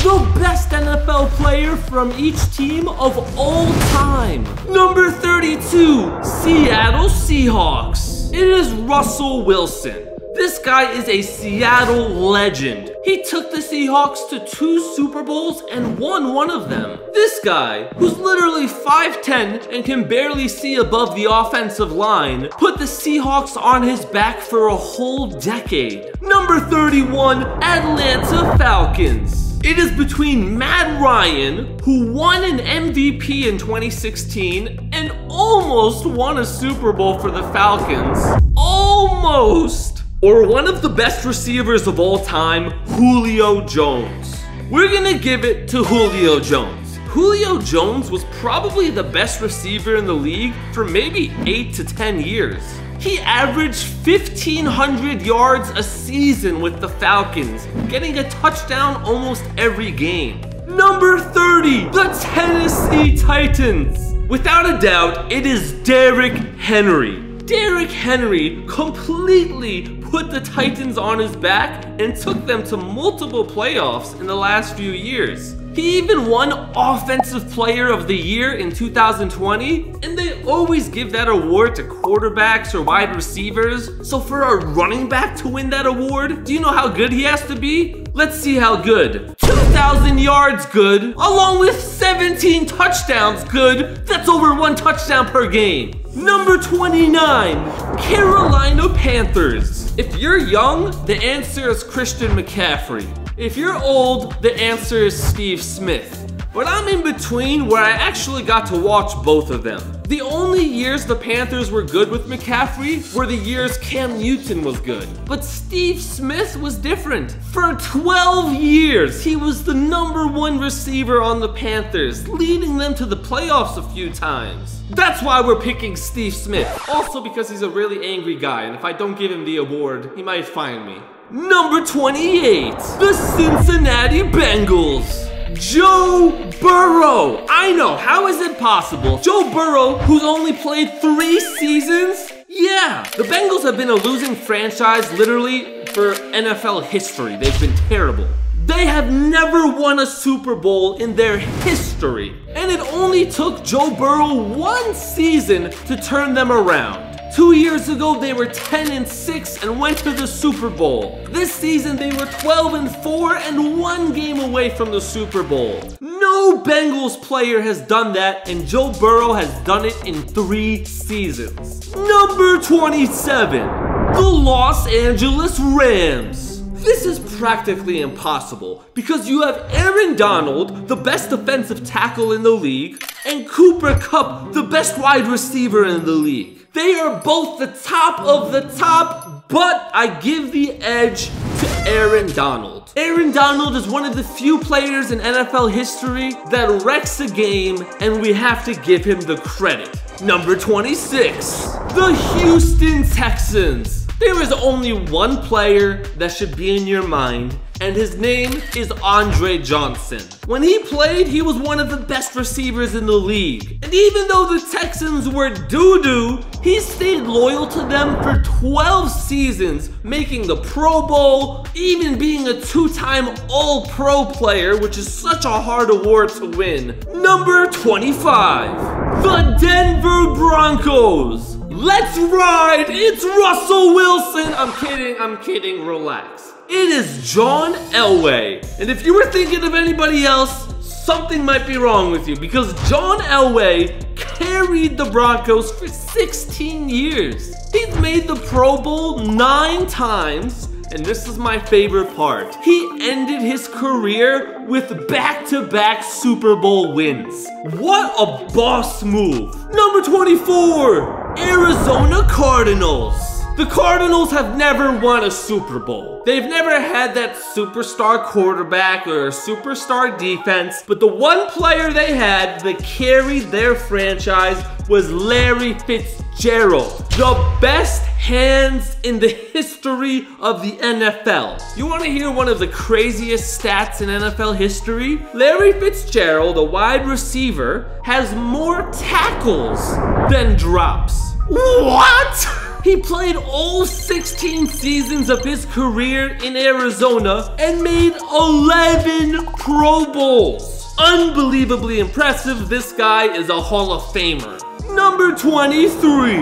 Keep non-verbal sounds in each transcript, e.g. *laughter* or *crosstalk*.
The best NFL player from each team of all time. Number 32, Seattle Seahawks. It is Russell Wilson. This guy is a Seattle legend. He took the Seahawks to two Super Bowls and won one of them. This guy, who's literally 5'10 and can barely see above the offensive line, put the Seahawks on his back for a whole decade. Number 31, Atlanta Falcons. It is between Matt Ryan, who won an MVP in 2016 and almost won a Super Bowl for the Falcons. Almost! Or one of the best receivers of all time, Julio Jones. We're gonna give it to Julio Jones. Julio Jones was probably the best receiver in the league for maybe 8 to 10 years. He averaged 1,500 yards a season with the Falcons, getting a touchdown almost every game. Number 30, the Tennessee Titans. Without a doubt, it is Derrick Henry. Derrick Henry completely put the Titans on his back and took them to multiple playoffs in the last few years. He even won Offensive Player of the Year in 2020, and they always give that award to quarterbacks or wide receivers. So for a running back to win that award, do you know how good he has to be? Let's see how good. 2,000 yards good, along with 17 touchdowns good. That's over one touchdown per game. Number 29, Carolina Panthers. If you're young, the answer is Christian McCaffrey. If you're old, the answer is Steve Smith. But I'm in between where I actually got to watch both of them. The only years the Panthers were good with McCaffrey were the years Cam Newton was good. But Steve Smith was different. For 12 years, he was the number one receiver on the Panthers, leading them to the playoffs a few times. That's why we're picking Steve Smith. Also because he's a really angry guy, and if I don't give him the award, he might fine me. Number 28, the Cincinnati Bengals. Joe Burrow. I know, how is it possible? Joe Burrow, who's only played three seasons? Yeah, the Bengals have been a losing franchise literally for NFL history. They've been terrible. They have never won a Super Bowl in their history. And it only took Joe Burrow one season to turn them around. Two years ago, they were 10 and 6 and went to the Super Bowl. This season, they were 12 and 4 and one game away from the Super Bowl. No Bengals player has done that, and Joe Burrow has done it in three seasons. Number 27, the Los Angeles Rams. This is practically impossible because you have Aaron Donald, the best defensive tackle in the league, and Cooper Kupp, the best wide receiver in the league. They are both the top of the top, but I give the edge to Aaron Donald. Aaron Donald is one of the few players in NFL history that wrecks a game, and we have to give him the credit. Number 26, the Houston Texans. There is only one player that should be in your mind, and his name is Andre Johnson. When he played, he was one of the best receivers in the league. And even though the Texans were doo-doo, he stayed loyal to them for 12 seasons, making the Pro Bowl, even being a two-time All-Pro player, which is such a hard award to win. Number 25, the Denver Broncos. Let's ride! It's Russell Wilson! I'm kidding, I'm kidding, relax. It is John Elway. And if you were thinking of anybody else, something might be wrong with you because John Elway carried the Broncos for 16 years. He's made the Pro Bowl nine times and this is my favorite part. He ended his career with back-to-back -back Super Bowl wins. What a boss move. Number 24, Arizona Cardinals. The Cardinals have never won a Super Bowl. They've never had that superstar quarterback or superstar defense, but the one player they had that carried their franchise was Larry Fitzgerald, the best hands in the history of the NFL. You wanna hear one of the craziest stats in NFL history? Larry Fitzgerald, a wide receiver, has more tackles than drops. What? *laughs* He played all 16 seasons of his career in Arizona and made 11 Pro Bowls. Unbelievably impressive, this guy is a Hall of Famer. Number 23,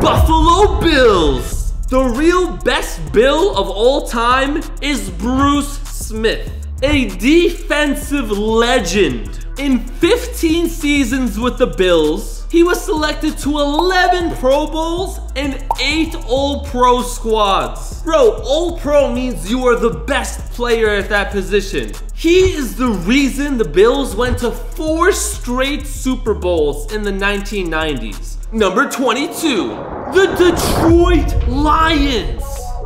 Buffalo Bills. The real best Bill of all time is Bruce Smith, a defensive legend. In 15 seasons with the Bills, he was selected to 11 Pro Bowls and 8 All Pro squads. Bro, All Pro means you are the best player at that position. He is the reason the Bills went to four straight Super Bowls in the 1990s. Number 22, the Detroit Lions.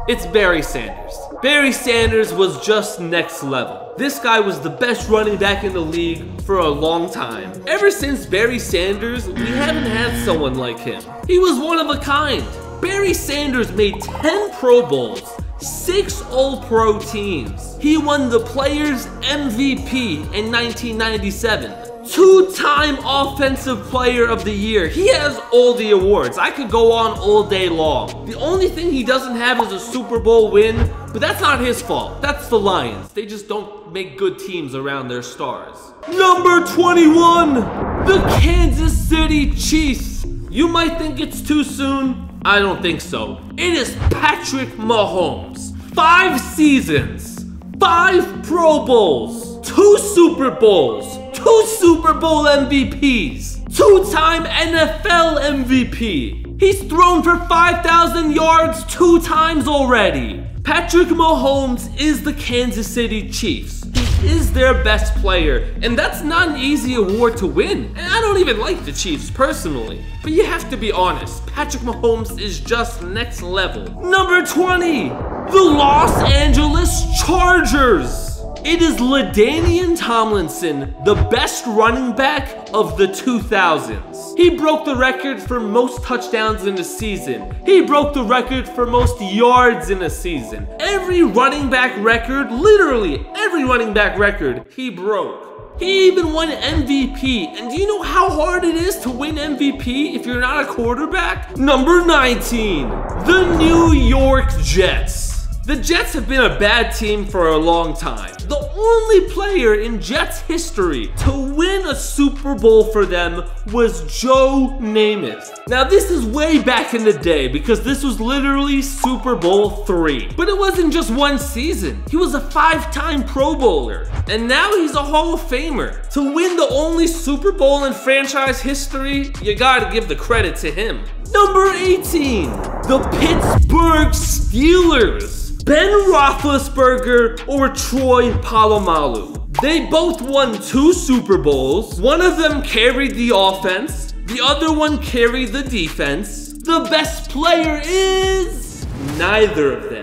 It's Barry Sanders. Barry Sanders was just next level. This guy was the best running back in the league for a long time. Ever since Barry Sanders, we haven't had someone like him. He was one of a kind. Barry Sanders made 10 Pro Bowls, 6 All-Pro teams. He won the Players MVP in 1997 two-time offensive player of the year. He has all the awards. I could go on all day long. The only thing he doesn't have is a Super Bowl win, but that's not his fault. That's the Lions. They just don't make good teams around their stars. Number 21, the Kansas City Chiefs. You might think it's too soon. I don't think so. It is Patrick Mahomes. Five seasons, five Pro Bowls, two Super Bowls, two Super Bowl MVPs, two-time NFL MVP. He's thrown for 5,000 yards two times already. Patrick Mahomes is the Kansas City Chiefs. He is their best player, and that's not an easy award to win. And I don't even like the Chiefs personally. But you have to be honest, Patrick Mahomes is just next level. Number 20, the Los Angeles Chargers. It is LaDainian Tomlinson, the best running back of the 2000s. He broke the record for most touchdowns in a season. He broke the record for most yards in a season. Every running back record, literally every running back record, he broke. He even won MVP. And do you know how hard it is to win MVP if you're not a quarterback? Number 19, the New York Jets. The Jets have been a bad team for a long time. The only player in Jets history to win a Super Bowl for them was Joe Namath. Now this is way back in the day because this was literally Super Bowl 3. But it wasn't just one season. He was a five-time Pro Bowler. And now he's a Hall of Famer. To win the only Super Bowl in franchise history, you gotta give the credit to him. Number 18, the Pittsburgh Steelers. Ben Roethlisberger or Troy Polamalu. They both won two Super Bowls. One of them carried the offense. The other one carried the defense. The best player is neither of them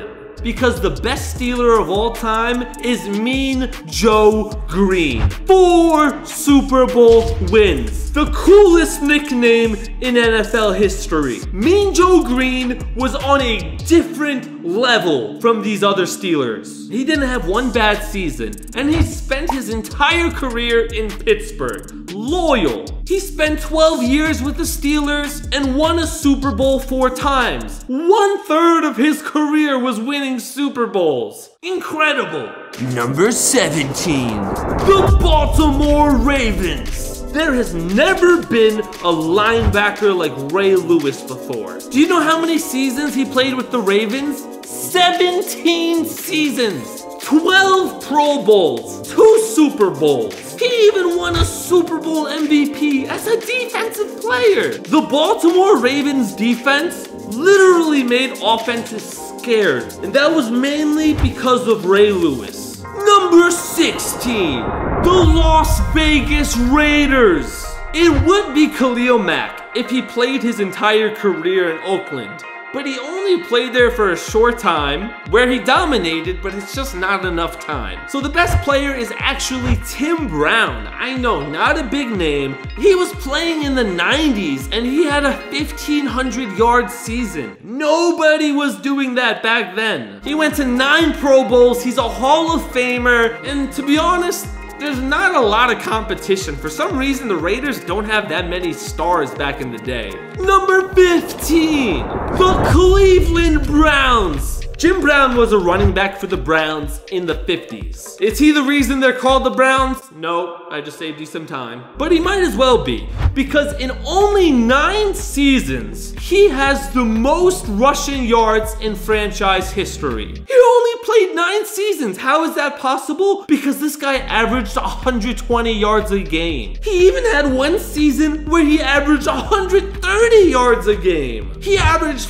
because the best Steeler of all time is Mean Joe Greene. Four Super Bowl wins. The coolest nickname in NFL history. Mean Joe Greene was on a different level from these other Steelers. He didn't have one bad season, and he spent his entire career in Pittsburgh. Loyal. He spent 12 years with the Steelers and won a Super Bowl four times. One third of his career was winning Super Bowls. Incredible. Number 17, the Baltimore Ravens. There has never been a linebacker like Ray Lewis before. Do you know how many seasons he played with the Ravens? 17 seasons, 12 Pro Bowls, 2 Super Bowls. He even won a Super Bowl MVP as a defensive player. The Baltimore Ravens defense literally made offenses scared, and that was mainly because of Ray Lewis. Number 16, the Las Vegas Raiders. It would be Khalil Mack if he played his entire career in Oakland but he only played there for a short time where he dominated, but it's just not enough time. So the best player is actually Tim Brown. I know, not a big name. He was playing in the 90s and he had a 1500 yard season. Nobody was doing that back then. He went to nine Pro Bowls, he's a Hall of Famer, and to be honest, there's not a lot of competition. For some reason, the Raiders don't have that many stars back in the day. Number 15, the Cleveland Browns. Jim Brown was a running back for the Browns in the 50s. Is he the reason they're called the Browns? No, I just saved you some time. But he might as well be, because in only nine seasons, he has the most rushing yards in franchise history. He only played nine seasons. How is that possible? Because this guy averaged 120 yards a game. He even had one season where he averaged 130 yards a game. He averaged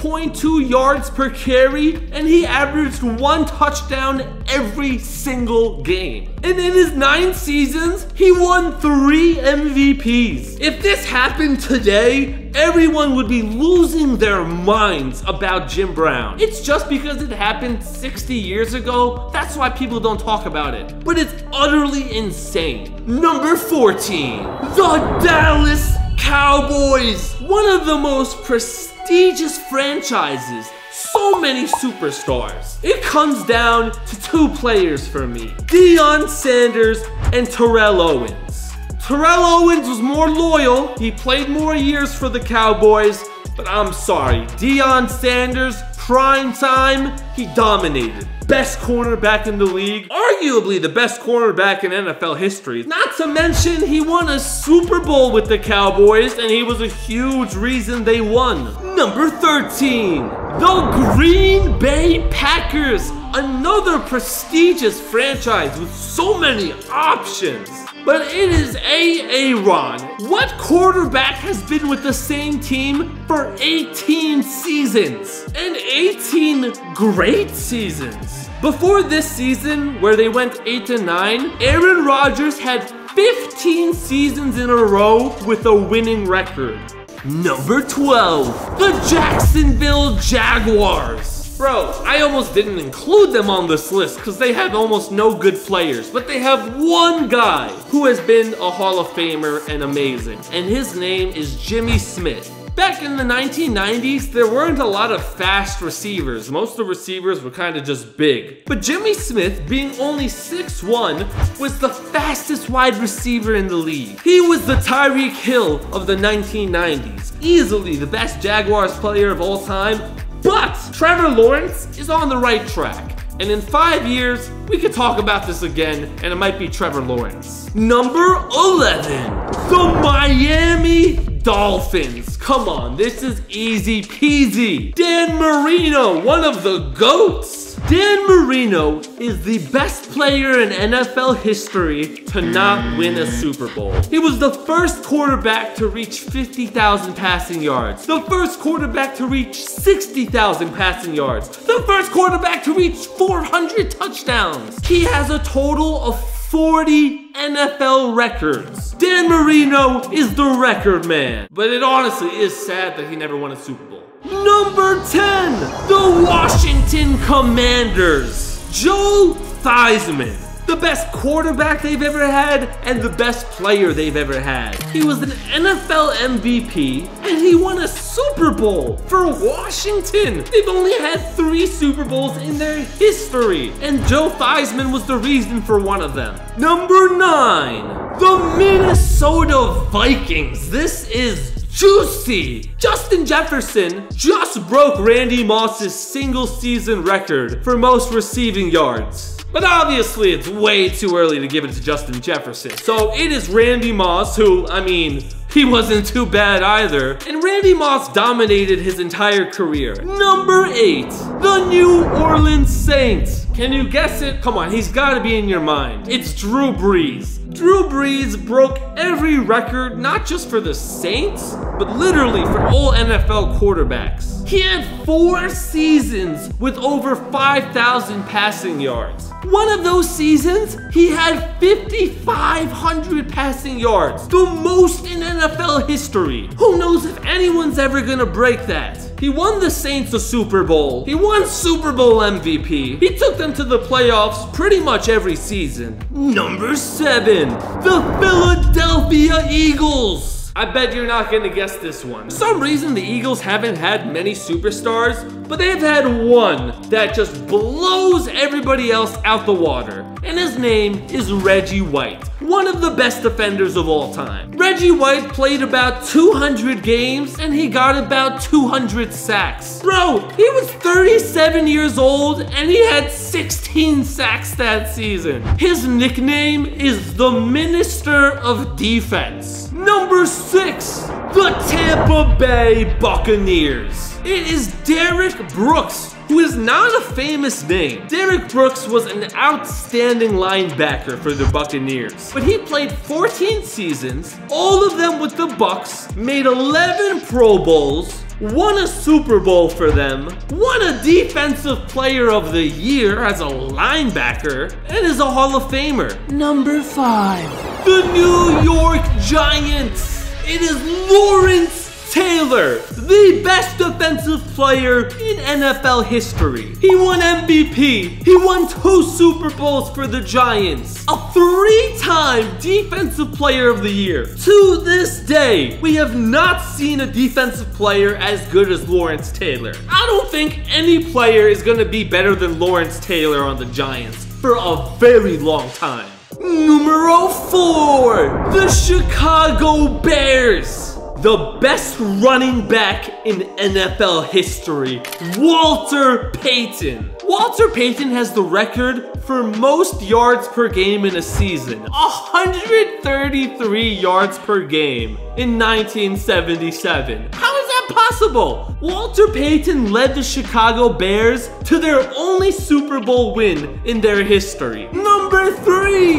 5.2 yards per carry and he averaged one touchdown every single game. And in his nine seasons, he won three MVPs. If this happened today, everyone would be losing their minds about Jim Brown. It's just because it happened 60 years ago, that's why people don't talk about it. But it's utterly insane. Number 14, the Dallas Cowboys. One of the most prestigious franchises so many superstars. It comes down to two players for me. Deion Sanders and Terrell Owens. Terrell Owens was more loyal, he played more years for the Cowboys, but I'm sorry, Deion Sanders, prime time, he dominated. Best cornerback in the league, arguably the best cornerback in NFL history. Not to mention, he won a Super Bowl with the Cowboys, and he was a huge reason they won. Number 13, the Green Bay Packers. Another prestigious franchise with so many options. But it is Aaron. What quarterback has been with the same team for 18 seasons? And 18 great seasons. Before this season, where they went 8 to 9, Aaron Rodgers had 15 seasons in a row with a winning record. Number 12, the Jacksonville Jaguars. Bro, I almost didn't include them on this list because they have almost no good players, but they have one guy who has been a Hall of Famer and amazing, and his name is Jimmy Smith. Back in the 1990s, there weren't a lot of fast receivers. Most of the receivers were kind of just big. But Jimmy Smith, being only 6'1", was the fastest wide receiver in the league. He was the Tyreek Hill of the 1990s. Easily the best Jaguars player of all time, but Trevor Lawrence is on the right track. And in five years, we could talk about this again, and it might be Trevor Lawrence. Number 11, the Miami Dolphins. Come on, this is easy peasy. Dan Marino, one of the GOATs. Dan Marino is the best player in NFL history to not win a Super Bowl. He was the first quarterback to reach 50,000 passing yards, the first quarterback to reach 60,000 passing yards, the first quarterback to reach 400 touchdowns. He has a total of 40 NFL records. Dan Marino is the record man. But it honestly is sad that he never won a Super Bowl. Number 10, the Washington Commanders. Joe Theismann the best quarterback they've ever had, and the best player they've ever had. He was an NFL MVP, and he won a Super Bowl for Washington. They've only had three Super Bowls in their history, and Joe Theismann was the reason for one of them. Number nine, the Minnesota Vikings. This is Juicy! Justin Jefferson just broke Randy Moss's single season record for most receiving yards. But obviously, it's way too early to give it to Justin Jefferson. So it is Randy Moss, who, I mean, he wasn't too bad either. And Randy Moss dominated his entire career. Number eight, the New Orleans Saints. Can you guess it? Come on, he's gotta be in your mind. It's Drew Brees. Drew Brees broke every record, not just for the Saints, but literally for all NFL quarterbacks. He had four seasons with over 5,000 passing yards. One of those seasons, he had 5,500 passing yards, the most in NFL history. Who knows if anyone's ever gonna break that? He won the Saints a Super Bowl. He won Super Bowl MVP. He took them to the playoffs pretty much every season. Number seven, the Philadelphia Eagles. I bet you're not gonna guess this one. For some reason, the Eagles haven't had many superstars, but they've had one that just blows everybody else out the water. And his name is Reggie White, one of the best defenders of all time. Reggie White played about 200 games and he got about 200 sacks. Bro, he was 37 years old and he had 16 sacks that season. His nickname is the Minister of Defense. Number six, the Tampa Bay Buccaneers. It is Derrick Brooks, who is not a famous name. Derrick Brooks was an outstanding linebacker for the Buccaneers, but he played 14 seasons, all of them with the Bucs, made 11 Pro Bowls, won a Super Bowl for them, won a Defensive Player of the Year as a linebacker, and is a Hall of Famer. Number five, the New York Giants. It is Lawrence Taylor, the best defensive player in NFL history. He won MVP. He won two Super Bowls for the Giants. A three-time Defensive Player of the Year. To this day, we have not seen a defensive player as good as Lawrence Taylor. I don't think any player is going to be better than Lawrence Taylor on the Giants for a very long time. Numero four, the Chicago Bears the best running back in NFL history, Walter Payton. Walter Payton has the record for most yards per game in a season, 133 yards per game in 1977. How is that possible? Walter Payton led the Chicago Bears to their only Super Bowl win in their history. Number three,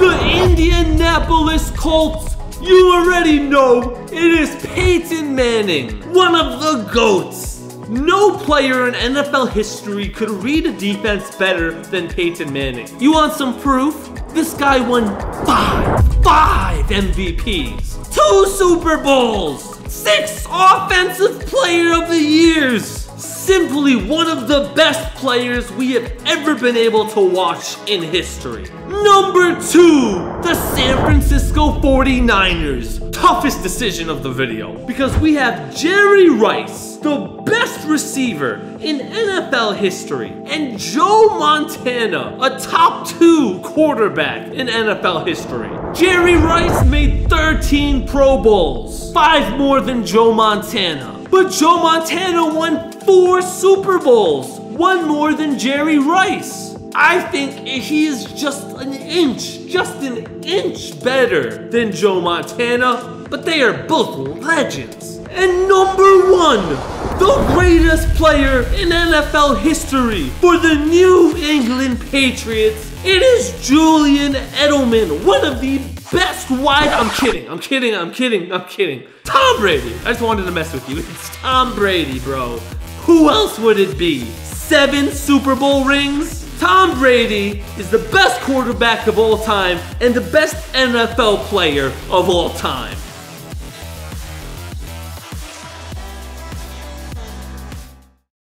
the Indianapolis Colts you already know it is Peyton Manning, one of the GOATs. No player in NFL history could read a defense better than Peyton Manning. You want some proof? This guy won five, five MVPs, two Super Bowls, six Offensive Player of the Years, simply one of the best players we have ever been able to watch in history. Number two, the San Francisco 49ers. Toughest decision of the video because we have Jerry Rice, the best receiver in NFL history, and Joe Montana, a top two quarterback in NFL history. Jerry Rice made 13 Pro Bowls, five more than Joe Montana. But Joe Montana won four Super Bowls, one more than Jerry Rice. I think he is just an inch, just an inch better than Joe Montana, but they are both legends. And number one, the greatest player in NFL history for the New England Patriots, it is Julian Edelman, one of the best wide. I'm kidding, I'm kidding, I'm kidding, I'm kidding. Tom Brady. I just wanted to mess with you. It's Tom Brady, bro. Who else would it be? Seven Super Bowl rings? Tom Brady is the best quarterback of all time and the best NFL player of all time.